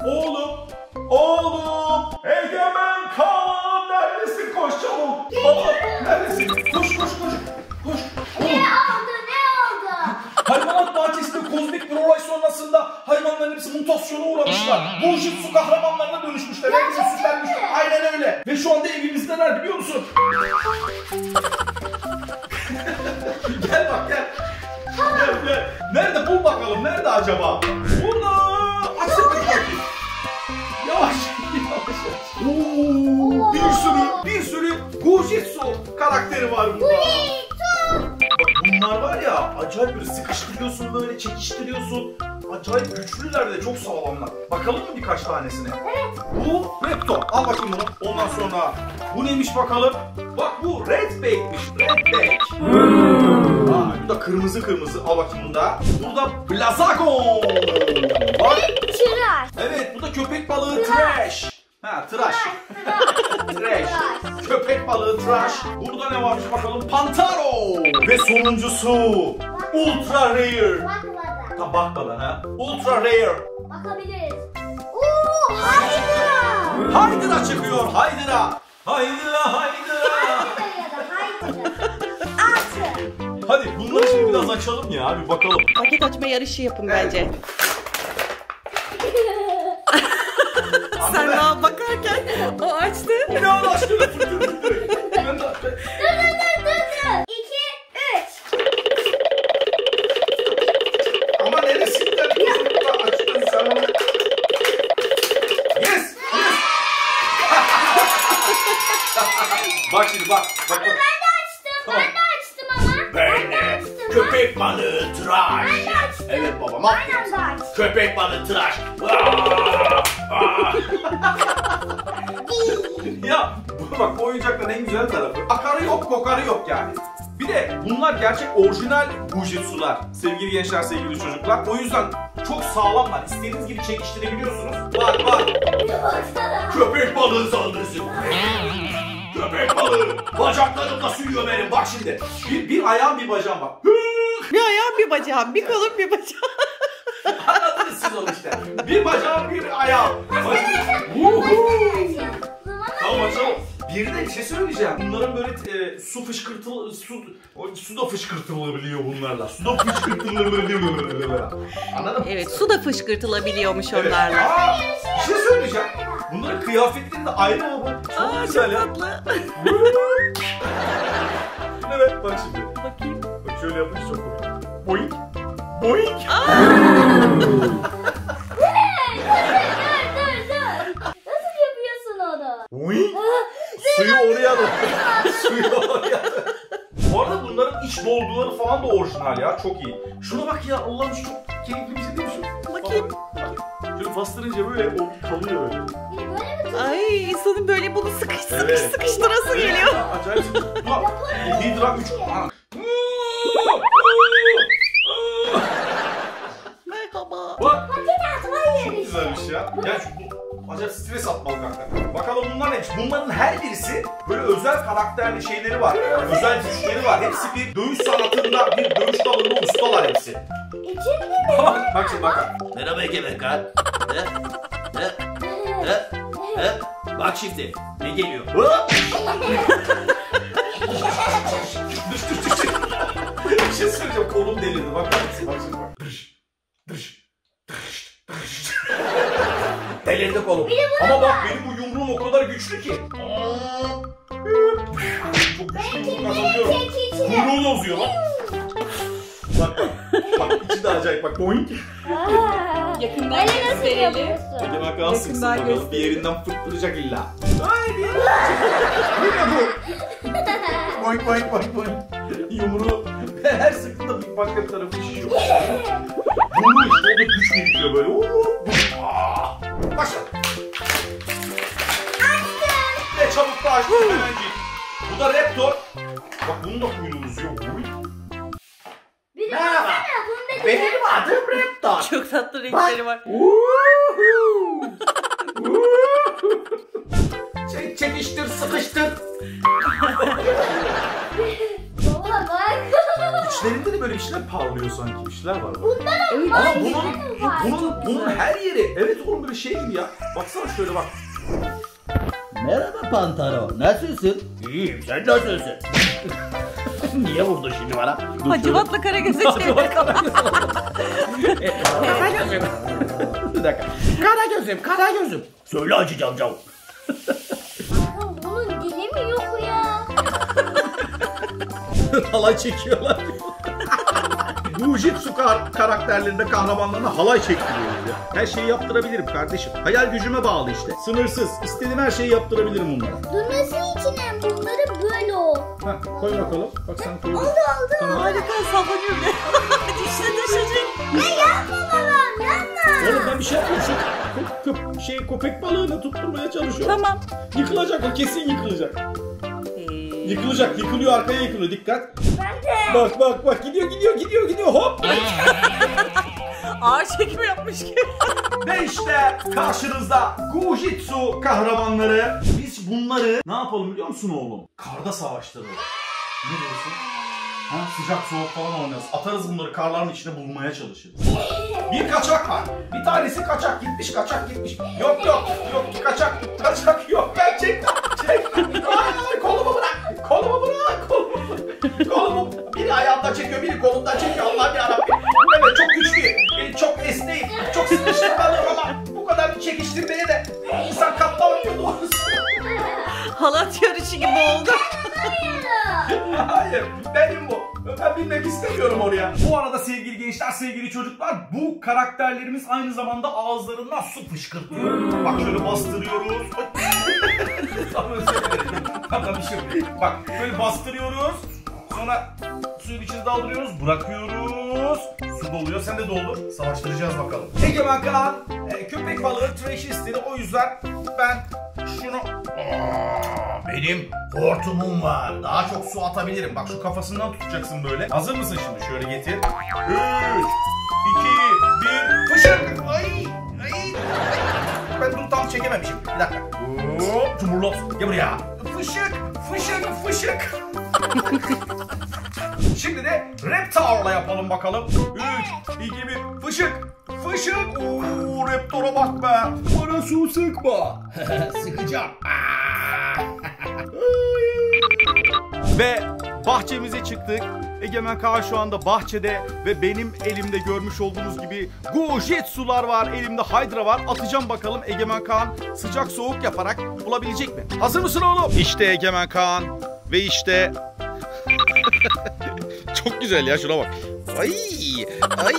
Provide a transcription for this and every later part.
Oğlum, oğlum, Egemen Kaan neredesin? Koş çabuk. Baba, neredesin? Koş, koş, koş. Koş. Ne Oğlum, oldu ne oldu? hayvanat bahçesinde kozmik bir olay sonrasında hayvanların hepsi mutasyona uğramışlar. Bu su kahramanlarına dönüşmüşler. Hepsi süpermiş. Aynen öyle. Ve şu anda evimizdeler biliyor musun? gel bak gel. Gel gel. Nerede bul bakalım. Nerede acaba? Burada. Var burada. Bak bunlar var ya acayip böyle sıkıştırıyorsun böyle çekiştiriyorsun. Acayip güçlüler de çok sağlamlar. Bakalım mı birkaç tanesine? Evet. Bu Repto. Al bakayım bunu. Ondan sonra bu neymiş bakalım? Bak bu Redback'miş. Redback. Aa, bu da kırmızı kırmızı. Al bakayım bunu da. Burada Blazagon. Trash. Burada ne varmış bakalım? Pantaro. Ve sonuncusu Ultra Rare. Bakmadan. Ha bakmadan ha. Ultra Rare. Bakabiliriz. Oo, haydi. Haydra çıkıyor Haydra. Haydra Haydra. ya da haydi. Altı. Hadi bunları şimdi biraz açalım ya bir bakalım. Paket açma yarışı yapın Evet. bence. Ama Sen ben- daha bakarken o açtı. Ne fıtır. Ben de- Dur dur dur dur dur. İki, üç. Ama neresinden kızımda açtın sen onu? Yes! Yes! bak şimdi bak. Bak bak. Ben de açtım. Ben de açtım ama. Ben de açtım. köpek balığı tıraş. Ben de açtım. Evet babam. Aynen de açtım. Köpek balığı tıraş. Aa! Ya bak bu oyuncakların en güzel tarafı. Akarı yok kokarı yok yani. Bir de bunlar gerçek orijinal bujitsular. Sevgili gençler, sevgili çocuklar. O yüzden çok sağlamlar. İstediğiniz gibi çekiştirebiliyorsunuz. Bak bak. Köpek balığı saldırısı. Köpek balığı. Bacaklarımla sürüyor benim. Bak şimdi. Bir, bir ayağım bir bacağım bak. Bir ayağım bir bacağım, bir kolum bir bacağım. Siz onu işte. Bir bacağım bir ayağım. Bak- Açalım. Vuhu. Zaman Tamam açalım. Bir de bir şey söyleyeceğim. Bunların böyle e, su fışkırtıl su o, su da fışkırtılabiliyor bunlarla. Su da fışkırtılabiliyor. Anladın mı? Evet, su da fışkırtılabiliyormuş Evet. onlarla. Aa, bir şey söyleyeceğim. Bunların kıyafetleri de ayrı ama bak. Çok Aa, güzel çok ya. tatlı. evet bak şimdi. Bakayım. Bak şöyle yapınca çok komik. Boink. Boink. Dur Suyu oraya da. Suyu oraya da. Bu arada bunların iç dolguları falan da orijinal ya. Çok iyi. Şuna bak ya Allah'ım şu çok keyifli bir şey değil mi şu? Bakayım. Şöyle bastırınca böyle o kalıyor öyle. Böyle mi tutuyorsun? Ay insanın böyle bunu sıkış sıkış Evet. sıkıştırası geliyor. Acayip. Bak. Hidra 3. stres atmalı kanka. Bakalım bunlar neymiş? Bunların her birisi böyle özel karakterli şeyleri var. Özel güçleri var. Hepsi bir dövüş sanatında, bir dövüş dalında ustalar hepsi. İçinde bak, bak şimdi bak. Merhaba Egemen Kan. He? He? He? He? Bak şimdi ne geliyor? Hop! Düş düş düş. bir şey söyleyeceğim. Kolum delirdi. Bak bak. Bak şimdi bak. Delirdi kolum. Ama bak benim bu yumruğum o kadar güçlü ki. Çok güçlü yumruk. Yumruğu da uzuyor bak. Bak bak. Bak içi de acayip bak. Boink. Yakından Öyle nasıl gösterelim. yapıyorsun? Hadi bakalım sıksın Yakından bakalım. Bir göstereyim. yerinden fırtlayacak illa. Haydi. Bu ne bu? Boink boink boink boink. Yumruğu her sıktığında bir başka tarafı şişiyor. Bunu işte o da güç birikiyor böyle. Oo, bu- Aa. Başla. Ne çabuk da açtın hemencik. Bu da Raptor. Bak bunun da kuyruğu uzuyor. Uy. Bir de Merhaba. baksana, bunda Benim adım Reptar. Çok tatlı renkleri var. Çek, çekiştir, sıkıştır. böyle bir şeyler parlıyor sanki bir şeyler var. Bunların Ama mavi bunun, mi var? bunun, bunun her yeri. Evet oğlum böyle şey gibi ya. Baksana şöyle bak. Merhaba Pantaro. Nasılsın? İyiyim. Sen nasılsın? Niye vurdun şimdi bana? Hacivatla Karagöz'e çevirdik. Bir dakika. Kara gözüm, kara gözüm. Söyle Hacı. Bakın bunun dili mi yok ya? halay çekiyorlar. Jujitsu kar- karakterlerinde kahramanlarına halay çektiriyoruz ya. Her şeyi yaptırabilirim kardeşim. Hayal gücüme bağlı işte. Sınırsız. İstediğim her şeyi yaptırabilirim bunlara. Durması için bunları böyle ol. Heh, koy bakalım. Bak sen koy. Oldu oldu. Tamam. Harika sallanıyor bile. Dişine düşecek. Ne yapma babam yapma. Oğlum ben bir şey yapıyorum. Şu köp, köp, şey köpek balığını tutturmaya çalışıyorum. Tamam. Yıkılacak o kesin yıkılacak. Yıkılacak yıkılıyor arkaya yıkılıyor dikkat. Ben de. Bak bak bak gidiyor gidiyor gidiyor gidiyor hop. ağır çekimi yapmış gibi. Ve işte karşınızda Gujitsu kahramanları. Biz bunları ne yapalım biliyor musun oğlum? Karda savaştıralım. Ne diyorsun? Ha, sıcak soğuk falan oynarız. Atarız bunları karların içine bulmaya çalışırız. Bir kaçak var. Bir tanesi kaçak gitmiş, kaçak gitmiş. Yok yok, yok kaçak, kaçak yok. Gerçekten. Kolumdan çekiyor. Allah'ım yarabbim. Evet çok güçlü, çok esnek, çok sıkıştırmalı ama bu kadar çekiştirmeye de insan katlanmıyor doğrusu. Halat yarışı gibi oldu. Hayır, benim bu. Ben bilmek istemiyorum oraya. Bu arada sevgili gençler, sevgili çocuklar, bu karakterlerimiz aynı zamanda ağızlarından su fışkırtıyor. Bak şöyle bastırıyoruz. Tam özür dilerim. Bir şey. Bak böyle bastırıyoruz. Sonra suyun içine daldırıyoruz, bırakıyoruz. Su doluyor, sen de doldur. Savaştıracağız bakalım. Egemen Kaan, e, köpek balığı trash istedi. O yüzden ben şunu... Benim hortumum var. Daha çok su atabilirim. Bak şu kafasından tutacaksın böyle. Hazır mısın şimdi? Şöyle getir. 3, 2, 1, fışık. Ay, ay. Ben bunu tam çekememişim. Bir dakika. Hop, cumhurlop. Gel buraya. Fışık, fışık, fışık. Şimdi de Reptar'la yapalım bakalım. 3, 2, 1, fışık, fışık. Uuu Reptar'a bak be. Bana su sıkma. Sıkacağım. Ve bahçemize çıktık. Egemen Kaan şu anda bahçede ve benim elimde görmüş olduğunuz gibi Gojitsu'lar var. Elimde Hydra var. Atacağım bakalım Egemen Kaan sıcak soğuk yaparak bulabilecek mi? Hazır mısın oğlum? İşte Egemen Kaan ve işte Çok güzel ya şuna bak. Ay, ay,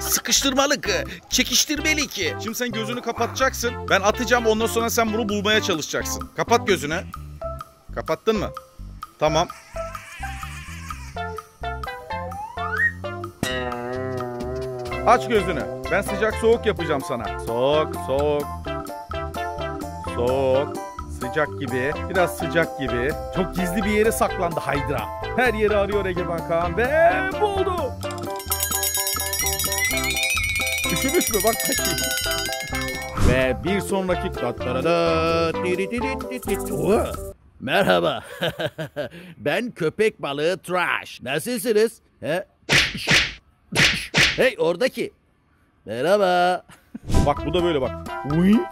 sıkıştırmalık, çekiştirmelik. Şimdi sen gözünü kapatacaksın. Ben atacağım ondan sonra sen bunu bulmaya çalışacaksın. Kapat gözünü. Kapattın mı? Tamam. Aç gözünü. Ben sıcak soğuk yapacağım sana. Soğuk, soğuk. Soğuk. Sıcak gibi. Biraz sıcak gibi. Çok gizli bir yere saklandı Hydra. Her yeri arıyor Egemen Kaan ve buldu. Üşümüş mü? Bak bakayım. Ve bir sonraki Merhaba. ben köpek balığı Trash. Nasılsınız? He? hey oradaki. Merhaba. Bak bu da böyle bak. Wink.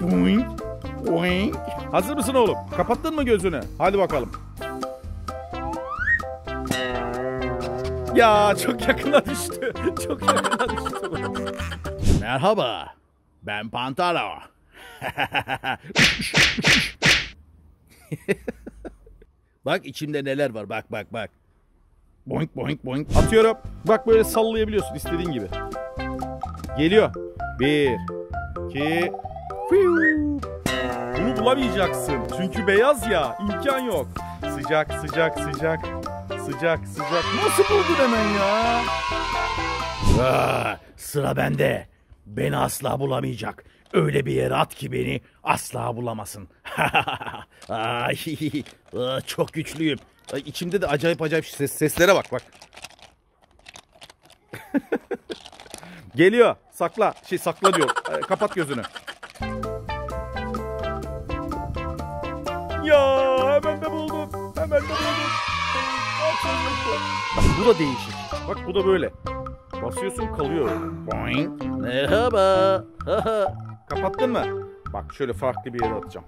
Wink. Wink. Hazır mısın oğlum? Kapattın mı gözünü? Hadi bakalım. Ya çok yakına düştü. Çok yakına düştü. Merhaba. Ben Pantalo. bak içimde neler var. Bak bak bak. Boink boink boink. Atıyorum. Bak böyle sallayabiliyorsun istediğin gibi. Geliyor. Bir, iki. Bunu bulamayacaksın. Çünkü beyaz ya. imkan yok. Sıcak, sıcak, sıcak. Sıcak, sıcak. Nasıl buldun hemen ya? Aa, sıra bende. Beni asla bulamayacak. Öyle bir yere at ki beni asla bulamasın. Ay, çok güçlüyüm. Ay, içimde de acayip acayip ses, seslere bak bak. Geliyor. Sakla. Şey sakla diyor. Kapat gözünü. Ya hemen de buldum. Hemen de buldum. Bu da değişik. Bak bu da böyle. Basıyorsun kalıyor. Boing. Merhaba. Kapattın mı? Bak şöyle farklı bir yere atacağım.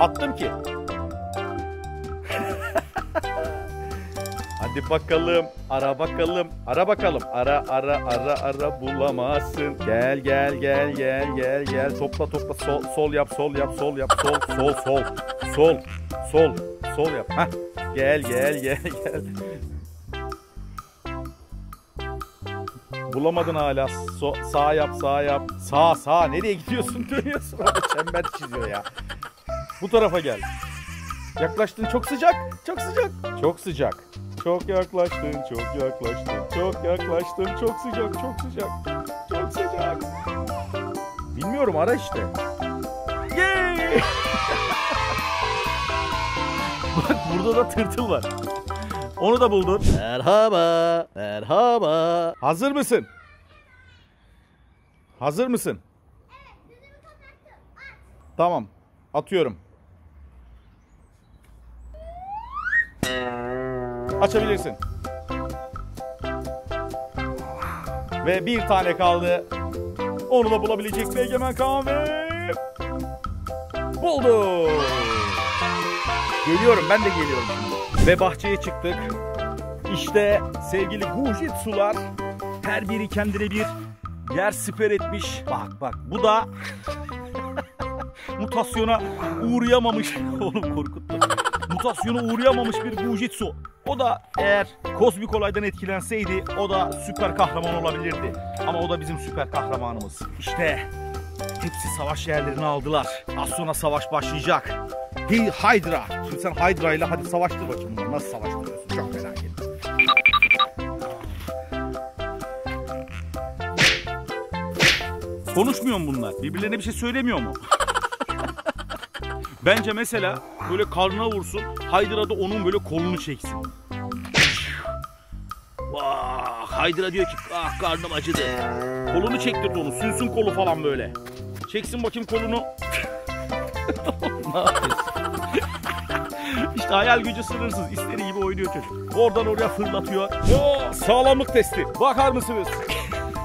Attım ki. Hadi bakalım, ara bakalım, ara bakalım. Ara ara ara ara bulamazsın. Gel gel gel gel gel gel. Topla topla sol sol yap, sol yap, sol yap, sol sol sol. Sol sol sol yap. Hah. Gel gel gel gel. Bulamadın hala. So- sağ yap, sağ yap. Sağ, sağ. Nereye gidiyorsun? Dönüyorsun. Çember çiziyor ya. Bu tarafa gel. Yaklaştın. Çok sıcak. Çok sıcak. Çok sıcak. Çok yaklaştın. Çok yaklaştın. Çok yaklaştın. Çok sıcak. Çok sıcak. Çok sıcak. Bilmiyorum ara işte. Yay! Bak burada da tırtıl var. Onu da buldun. Merhaba. Merhaba. Hazır mısın? Hazır mısın? Tamam. Atıyorum. Açabilirsin. Ve bir tane kaldı. Onu da bulabilecek mi Egemen Kaan ve... Buldu. Geliyorum ben de geliyorum. Ve bahçeye çıktık. İşte sevgili Gujitsular her biri kendine bir yer siper etmiş. Bak bak bu da mutasyona uğrayamamış. Oğlum korkuttu. Mutasyona uğrayamamış bir Gujitsu. O da eğer kozmik olaydan etkilenseydi o da süper kahraman olabilirdi. Ama o da bizim süper kahramanımız. İşte hepsi savaş yerlerini aldılar. Az sonra savaş başlayacak. Hey Hydra. Şimdi sen Hydra ile hadi savaştır bakayım bunları. Nasıl savaştırıyorsun? Çok merak ettim. Konuşmuyor mu bunlar? Birbirlerine bir şey söylemiyor mu? Bence mesela böyle karnına vursun. Hydra da onun böyle kolunu çeksin. Vah, Hydra diyor ki ah karnım acıdı. Kolunu çektirt onu. Sünsün kolu falan böyle. Çeksin bakayım kolunu. ne yapıyorsun? işte hayal gücü sınırsız. İstediği gibi oynuyor çocuk. Oradan oraya fırlatıyor. Oo, sağlamlık testi. Bakar mısınız?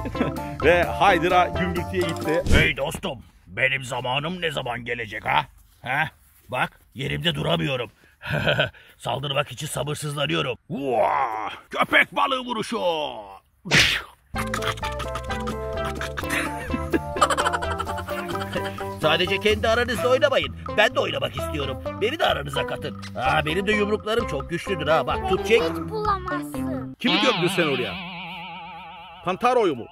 Ve Hydra gümbürtüye gitti. Hey dostum, benim zamanım ne zaman gelecek ha? Ha? Bak, yerimde duramıyorum. Saldırmak için sabırsızlanıyorum. Vaa! Köpek balığı vuruşu. Sadece kendi aranızda oynamayın. Ben de oynamak istiyorum. Beni de aranıza katın. Ha, benim de yumruklarım çok güçlüdür ha. Bak tut çek. Hiç bulamazsın. Kimi gömdün sen oraya? Pantaro'yu mu?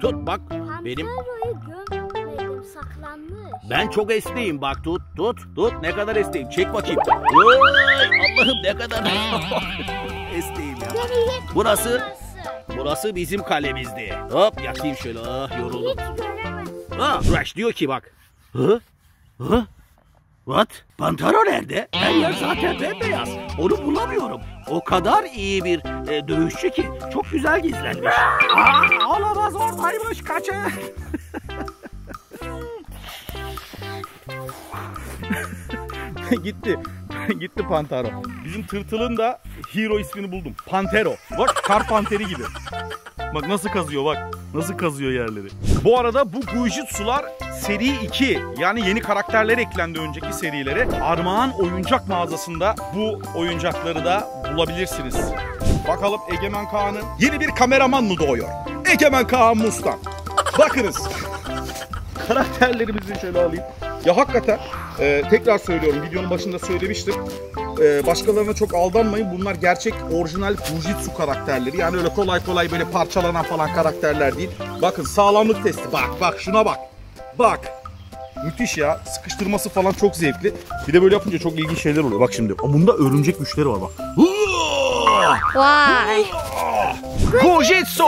Tut bak benim Panteroyu gömmedim saklanmış. Ben çok esneyim bak tut tut tut ne kadar esneyim çek bakayım. Vay Allah'ım ne kadar esneyim ya. Burası burası bizim kalemizdi. Hop yakayım şöyle ah yoruldum. Ha Rush diyor ki bak. Hı? Hı? What? Pantaro nerede? Her yer zaten bembeyaz. Onu bulamıyorum. O kadar iyi bir e, dövüşçü ki çok güzel gizlenmiş. Aa, olamaz oradaymış kaçın. Gitti. Gitti Pantaro. Bizim tırtılın da hero ismini buldum. Pantero. Bak kar panteri gibi. Bak nasıl kazıyor bak. Nasıl kazıyor yerleri. Bu arada bu Gujitsular seri 2 yani yeni karakterler eklendi önceki serilere. Armağan oyuncak mağazasında bu oyuncakları da bulabilirsiniz. Bakalım Egemen Kaan'ın yeni bir kameraman mı doğuyor? Egemen Kaan Mustan. Bakınız. Karakterlerimizi şöyle alayım. Ya hakikaten e, tekrar söylüyorum videonun başında söylemiştim. E, başkalarına çok aldanmayın. Bunlar gerçek orijinal Fujitsu karakterleri. Yani öyle kolay kolay böyle parçalanan falan karakterler değil. Bakın sağlamlık testi. Bak bak şuna bak. Bak. Müthiş ya. Sıkıştırması falan çok zevkli. Bir de böyle yapınca çok ilginç şeyler oluyor. Bak şimdi. Bunda örümcek güçleri var bak. Vay. Kojitsu!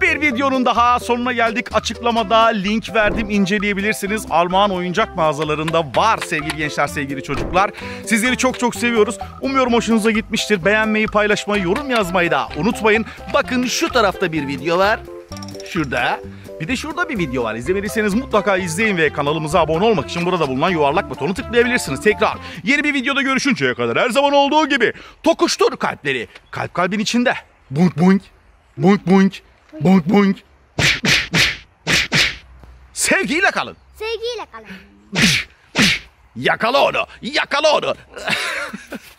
Bir videonun daha sonuna geldik. Açıklamada link verdim inceleyebilirsiniz. Armağan oyuncak mağazalarında var sevgili gençler, sevgili çocuklar. Sizleri çok çok seviyoruz. Umuyorum hoşunuza gitmiştir. Beğenmeyi, paylaşmayı, yorum yazmayı da unutmayın. Bakın şu tarafta bir video var. Şurada. Bir de şurada bir video var. İzlemediyseniz mutlaka izleyin ve kanalımıza abone olmak için burada bulunan yuvarlak butonu tıklayabilirsiniz. Tekrar yeni bir videoda görüşünceye kadar her zaman olduğu gibi tokuştur kalpleri. Kalp kalbin içinde. Bunk bunk. Bunk bunk. Bunk bunk. Sevgiyle kalın. Sevgiyle kalın. Yakala onu. Yakala onu.